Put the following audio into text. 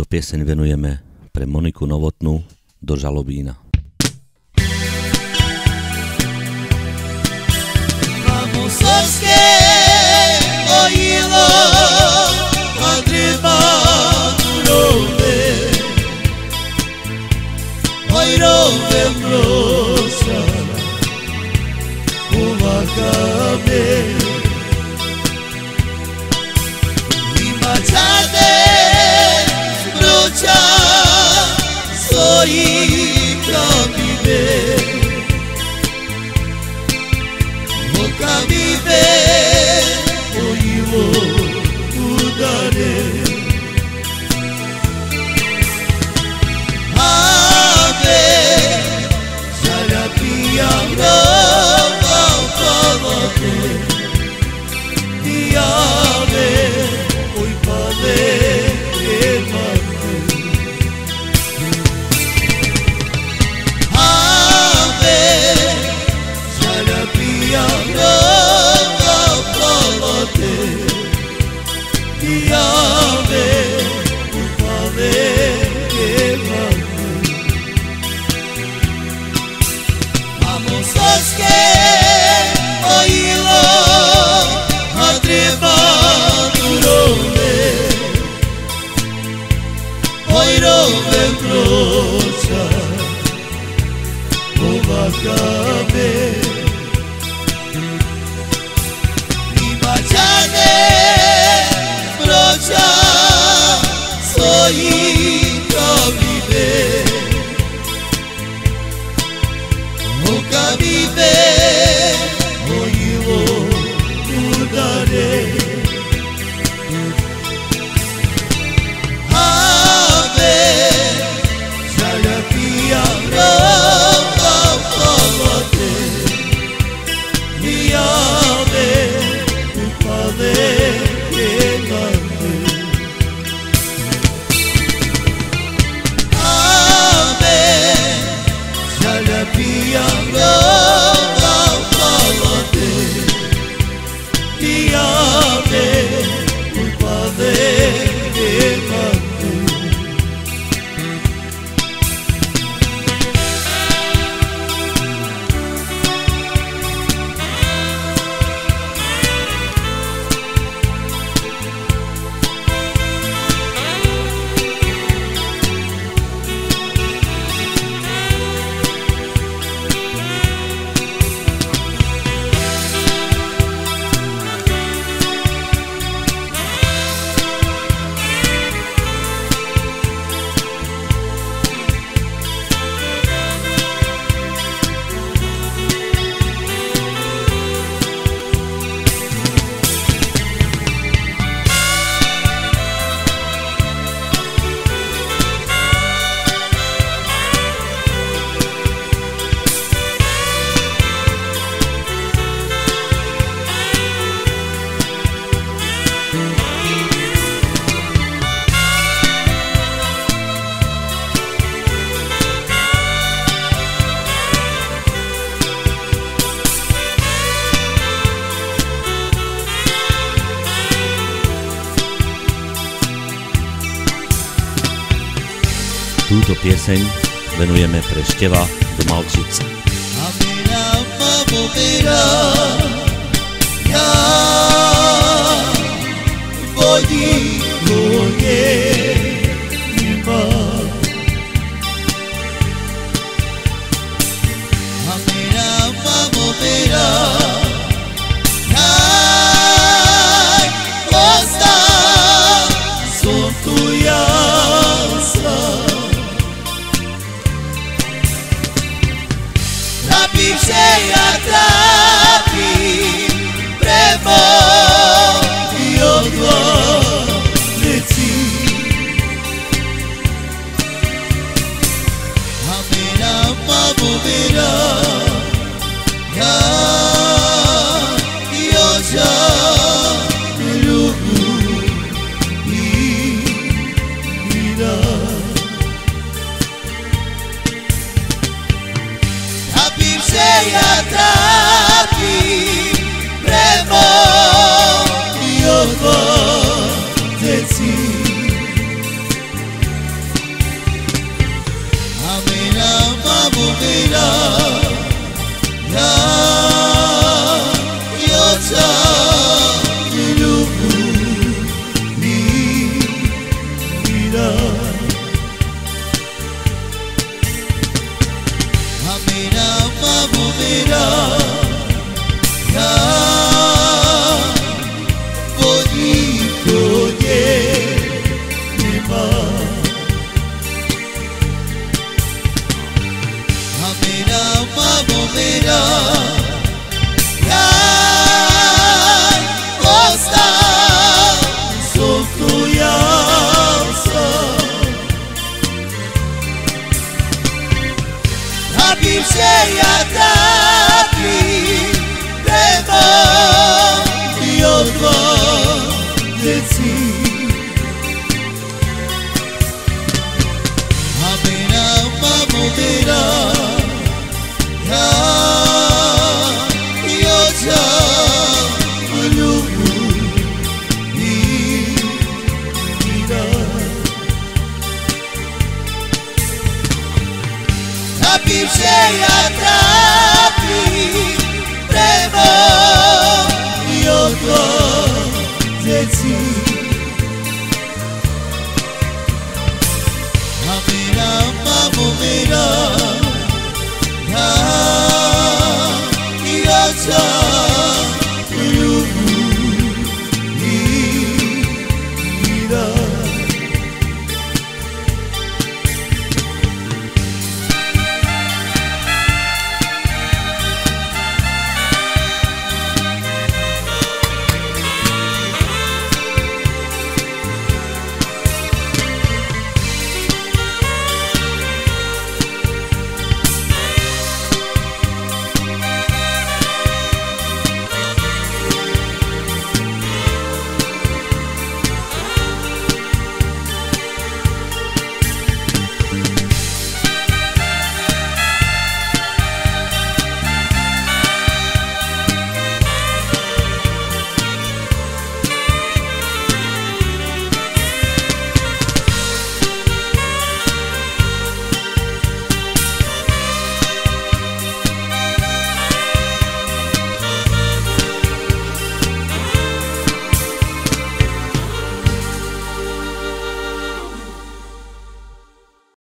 Túto pieseň venujeme pre Moniku Novotnú do Žalobína. Mamo srpske ojilo, a treba rove, oj rove prosa, love you. força, curva a cabeça. Túto pieseň venujeme pre Števa do Malčic. Amina mamo mira Pichei atrás vai atrás. primavera ya Αγάπη ψέματα πλήρευα διόδο δετσι Αμένα μαμοδερά Kim Sheyata